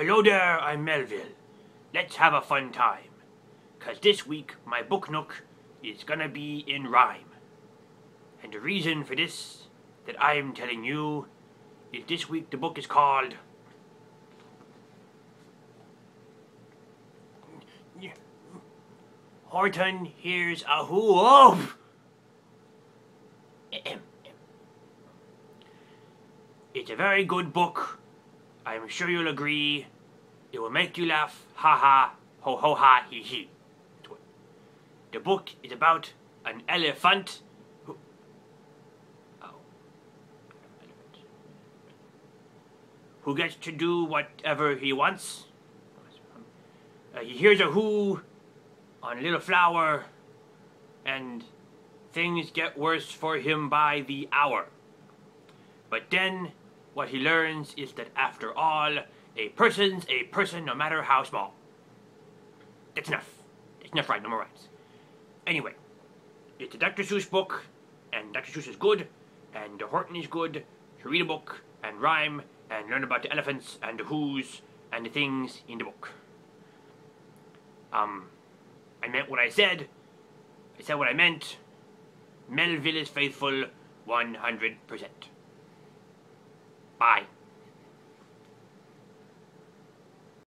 Hello there, I'm Melville. Let's have a fun time. Cause this week my book nook is gonna be in rhyme. And the reason for this that I'm telling you is this week the book is called Horton hears a who oh! It's a very good book. I'm sure you'll agree. It will make you laugh. Ha ha. Ho ho ha he he. The book is about an elephant who. Oh. Who gets to do whatever he wants. Uh, he hears a who on a little flower, and things get worse for him by the hour. But then what he learns is that after all, a person's a person no matter how small. That's enough. That's enough right, no more rhymes. Anyway, it's a Dr. Seuss book, and Dr. Seuss is good, and Horton is good to read a book and rhyme and learn about the elephants and the who's and the things in the book. Um, I meant what I said. I said what I meant. Melville is faithful 100%. Bye.